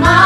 bills